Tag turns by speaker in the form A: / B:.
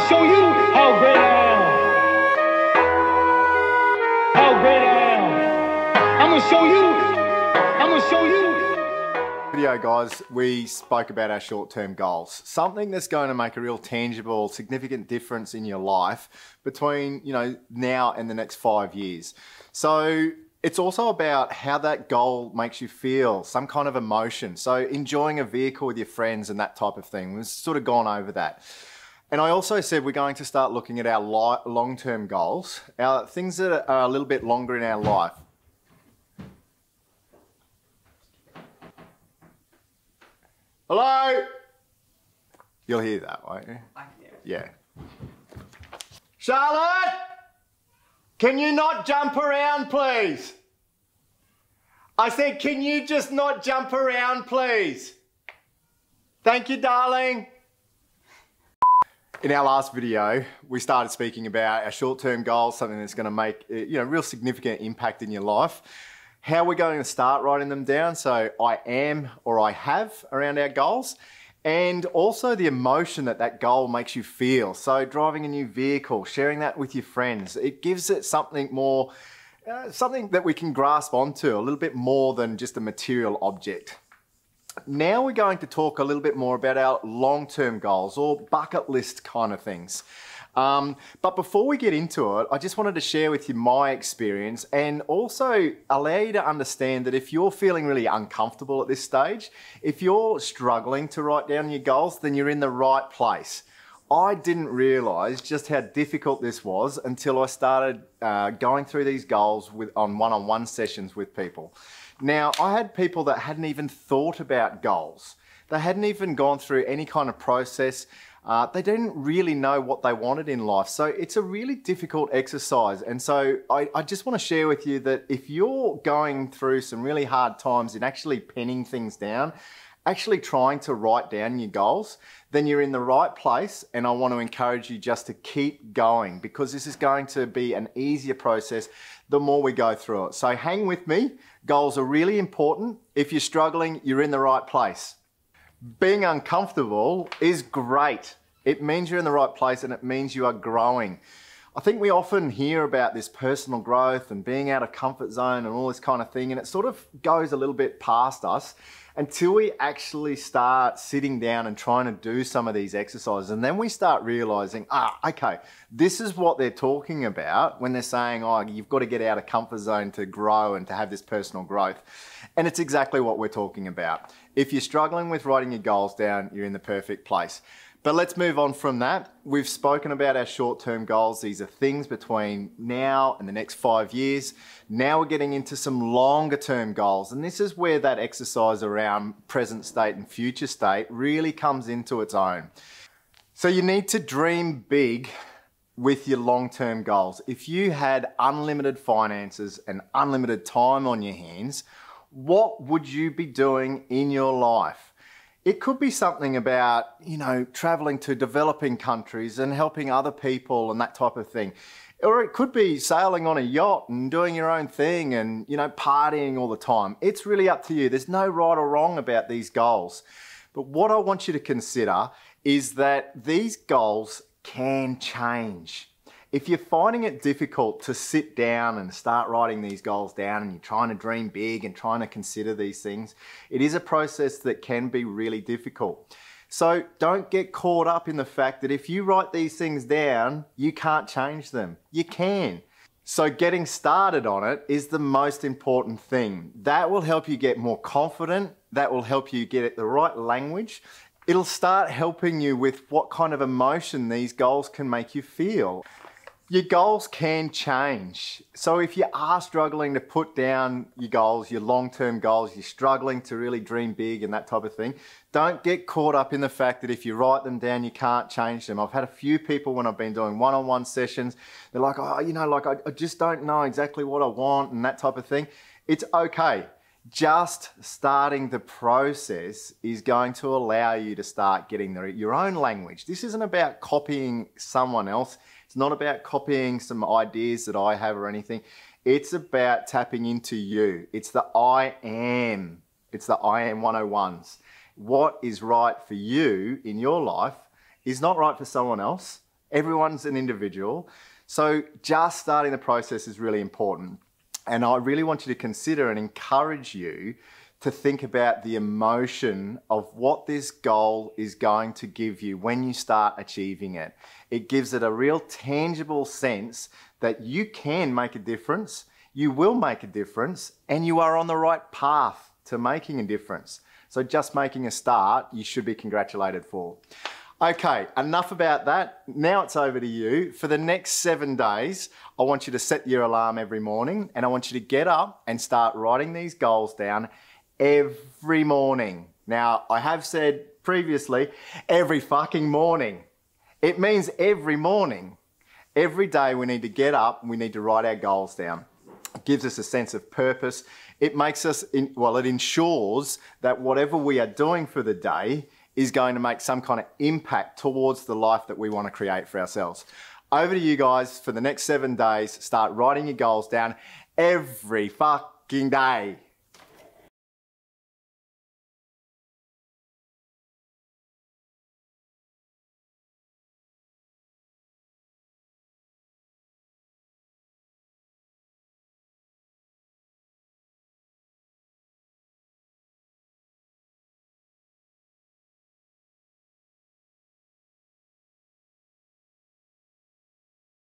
A: gonna show you how great I am. How great I am. I'm gonna show you. I'm gonna show you.
B: Video, guys, we spoke about our short term goals. Something that's going to make a real tangible, significant difference in your life between, you know, now and the next five years. So, it's also about how that goal makes you feel, some kind of emotion. So, enjoying a vehicle with your friends and that type of thing. We've sort of gone over that. And I also said we're going to start looking at our long term goals, our things that are a little bit longer in our life. Hello? You'll hear that, won't you?
C: I hear.
B: Yeah. Charlotte! Can you not jump around, please? I said, can you just not jump around, please? Thank you, darling. In our last video, we started speaking about our short-term goals, something that's going to make you know real significant impact in your life. How we're going to start writing them down. So I am or I have around our goals, and also the emotion that that goal makes you feel. So driving a new vehicle, sharing that with your friends, it gives it something more, uh, something that we can grasp onto, a little bit more than just a material object. Now we're going to talk a little bit more about our long-term goals or bucket list kind of things. Um, but before we get into it, I just wanted to share with you my experience and also allow you to understand that if you're feeling really uncomfortable at this stage, if you're struggling to write down your goals, then you're in the right place. I didn't realize just how difficult this was until I started uh, going through these goals with, on one on one sessions with people. Now, I had people that hadn't even thought about goals. They hadn't even gone through any kind of process. Uh, they didn't really know what they wanted in life. So it's a really difficult exercise. And so I, I just want to share with you that if you're going through some really hard times in actually penning things down, actually trying to write down your goals, then you're in the right place. And I want to encourage you just to keep going because this is going to be an easier process the more we go through it. So hang with me. Goals are really important. If you're struggling, you're in the right place. Being uncomfortable is great. It means you're in the right place and it means you are growing. I think we often hear about this personal growth and being out of comfort zone and all this kind of thing, and it sort of goes a little bit past us until we actually start sitting down and trying to do some of these exercises. And then we start realizing, ah, okay, this is what they're talking about when they're saying, oh, you've got to get out of comfort zone to grow and to have this personal growth. And it's exactly what we're talking about. If you're struggling with writing your goals down, you're in the perfect place. But let's move on from that. We've spoken about our short term goals. These are things between now and the next five years. Now we're getting into some longer term goals. And this is where that exercise around present state and future state really comes into its own. So you need to dream big with your long term goals. If you had unlimited finances and unlimited time on your hands, what would you be doing in your life? It could be something about, you know, traveling to developing countries and helping other people and that type of thing. Or it could be sailing on a yacht and doing your own thing and, you know, partying all the time. It's really up to you. There's no right or wrong about these goals. But what I want you to consider is that these goals can change if you're finding it difficult to sit down and start writing these goals down and you're trying to dream big and trying to consider these things, it is a process that can be really difficult. So don't get caught up in the fact that if you write these things down, you can't change them. You can. So getting started on it is the most important thing. That will help you get more confident. That will help you get the right language. It'll start helping you with what kind of emotion these goals can make you feel. Your goals can change. So if you are struggling to put down your goals, your long-term goals, you're struggling to really dream big and that type of thing, don't get caught up in the fact that if you write them down, you can't change them. I've had a few people when I've been doing one-on-one sessions, they're like, oh, you know, like I, I just don't know exactly what I want and that type of thing. It's okay just starting the process is going to allow you to start getting the, your own language. This isn't about copying someone else. It's not about copying some ideas that I have or anything. It's about tapping into you. It's the I am. It's the I am 101s. What is right for you in your life is not right for someone else Everyone's an individual. So just starting the process is really important. And I really want you to consider and encourage you to think about the emotion of what this goal is going to give you when you start achieving it. It gives it a real tangible sense that you can make a difference, you will make a difference, and you are on the right path to making a difference. So just making a start, you should be congratulated for. Okay, enough about that. Now it's over to you. For the next seven days, I want you to set your alarm every morning and I want you to get up and start writing these goals down every morning. Now, I have said previously, every fucking morning. It means every morning. Every day we need to get up and we need to write our goals down. It gives us a sense of purpose. It makes us, in, well, it ensures that whatever we are doing for the day is going to make some kind of impact towards the life that we want to create for ourselves. Over to you guys for the next seven days. Start writing your goals down every fucking day.